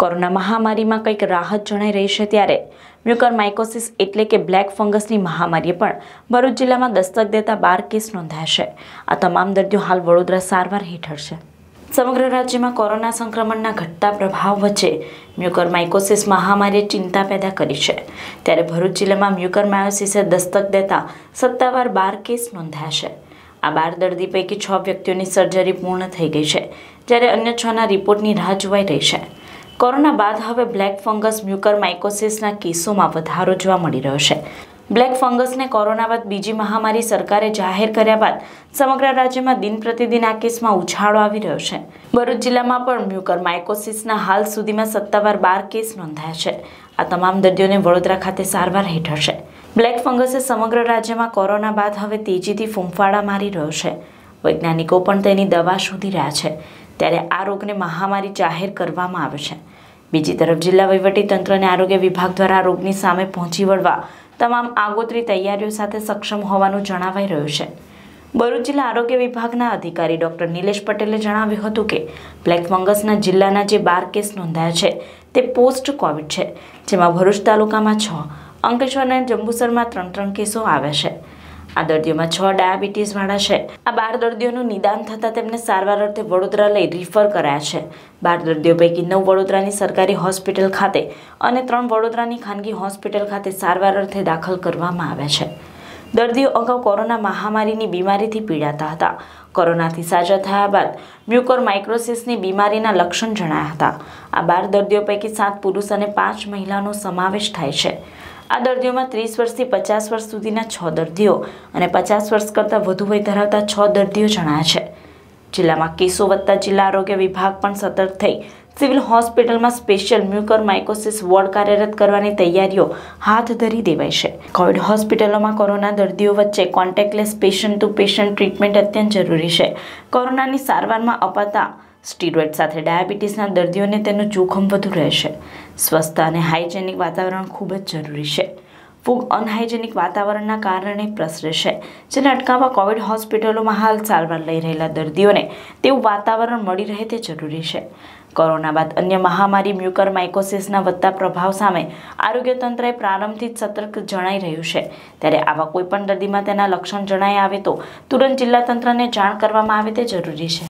Corona મહામારીમાં કંઈક રાહત જણાઈ રહી છે ત્યારે મ્યુકર માઇકોસિસ એટલે કે બ્લેક ફંગસની મહામારીએ પણ ભરૂચ જિલ્લામાં દસ્તક દેતા બાર કેસ નોંધાયા છે. આ તમામ દર્દીઓ હાલ વડોદરા સારવાર હેઠળ છે. સમગ્ર રાજ્યમાં કોરોના સંક્રમણના ઘટતા પ્રભાવ વચ્ચે મ્યુકર માઇકોસિસ મહામારીએ ચિંતા પેદા કરી છે. ત્યારે ભરૂચ જિલ્લામાં મ્યુકર માયોસિસે દસ્તક દેતા સત્તાવાર બાર કેસ નોંધાયા છે. આ બાર દર્દી પૈકી છ વ્યક્તિઓની સર્જરી પૂર્ણ થઈ ગઈ છે, જ્યારે અન્ય છના રિપોર્ટની રાહ જોવાઈ રહી છે. કોરોના બાદ હવે બ્લેક ફંગસ મ્યુકર માઇકોસિસના કેસોમાં વધારો જોવા મળી રહ્યો છે. બ્લેક ફંગસને કોરોના બાદ બીજી મહામારી સરકારે જાહેર કર્યા બાદ સમગ્ર રાજ્યમાં દિન પ્રતિદિન આ કેસમાં ઉછાળો આવી રહ્યો છે. ભરૂચ જિલ્લામાં પણ મ્યુકર માઇકોસિસના હાલ સુધીમાં સત્તાવાર બાર કેસ નોંધાયા છે. આ તમામ દર્દીઓને વડોદરા ખાતે સારવાર હેઠળ છે. બ્લેક ફંગસે સમગ્ર રાજ્યમાં કોરોના બાદ હવે તેજીથી ફૂંફાળા મારી રહ્યો છે. વૈજ્ઞાનિકો પણ તેની દવા શોધી રહ્યા છે. ત્યારે આ રોગને મહામારી જાહેર કરવામાં આવે છે. બીજી તરફ જિલ્લા વહીવટીતંત્ર અને આરોગ્ય વિભાગ દ્વારા આ રોગની સામે પહોંચી વળવા તમામ આગોતરી તૈયારીઓ સાથે સક્ષમ હોવાનું જણાવાઈ રહ્યું છે. ભરૂચ જિલ્લા આરોગ્ય વિભાગના અધિકારી ડોક્ટર નિલેશ પટેલે જણાવ્યું હતું કે, બ્લેક ફંગસના જિલ્લાના જે બાર કેસ નોંધાયા છે, તે પોસ્ટ કોવિડ છે, જેમાં ભરૂચ તાલુકામાં છ, અંકલેશ્વર અને જંબુસરમાં ત્રણ ત્રણ કેસો આવ્યા છે. આ દર્દીઓમાં છ ડાયાબિટીસવાળા છે. આ બાર દર્દીઓનું નિદાન થતાં તેમને સારવાર અર્થે વડોદરા લઈ રિફર કરાયા છે. બાર દર્દીઓ પૈકી નવ વડોદરાની સરકારી હોસ્પિટલ ખાતે અને ત્રણ વડોદરાની ખાનગી હોસ્પિટલ ખાતે સારવાર અર્થે દાખલ કરવામાં આવ્યા છે. દર્દીઓ અગાઉ કોરોના મહામારીની બીમારીથી પીડાતા હતા. કોરોનાથી સાજા થયા બાદ મ્યુકોર માઇક્રોસિસની બીમારીના લક્ષણ જણાયા હતા. આ બાર દર્દીઓ પૈકી સાત પુરુષ અને પાંચ મહિલાનો સમાવેશ થાય છે. આ દર્દીઓમાં ત્રીસ વર્ષથી પચાસ વર્ષ સુધીના છ દર્દીઓ અને પચાસ વર્ષ કરતાં વધુ વય ધરાવતા છ દર્દીઓ જણાયા છે. જિલ્લામાં કેસો વધતા જિલ્લા આરોગ્ય વિભાગ પણ સતર્ક થઈ સિવિલ હોસ્પિટલમાં સ્પેશિયલ મ્યુકર માઇકોસિસ વોર્ડ કાર્યરત કરવાની તૈયારીઓ હાથ ધરી દેવાઈ છે. કોવિડ હોસ્પિટલોમાં કોરોના દર્દીઓ વચ્ચે contactless patient to patient treatment અત્યંત જરૂરી છે. કોરોનાની સારવારમાં અપાતા સ્ટીરોઇડ સાથે ડાયાબિટીસના દર્દીઓને તેનું જોખમ વધુ રહેશે. સ્વસ્થ અને હાઇજેનિક વાતાવરણ ખૂબ જ જરૂરી છે. ફૂગ અનહાઇજેનિક વાતાવરણના કારણે પ્રસરે છે, જેને અટકાવવા કોવિડ હોસ્પિટલોમાં હાલ સારવાર લઈ રહેલા દર્દીઓને તેવું વાતાવરણ મળી રહે તે જરૂરી છે. કોરોના બાદ અન્ય મહામારી મ્યુકર માઇકોસિસના વધતા પ્રભાવ સામે આરોગ્ય તંત્રએ પ્રારંભથી જ સતર્ક જણાઈ રહ્યું છે. ત્યારે આવા કોઈપણ દર્દીમાં તેના લક્ષણ જણાય આવે તો તુરંત જિલ્લા તંત્રને જાણ કરવામાં આવે તે જરૂરી છે.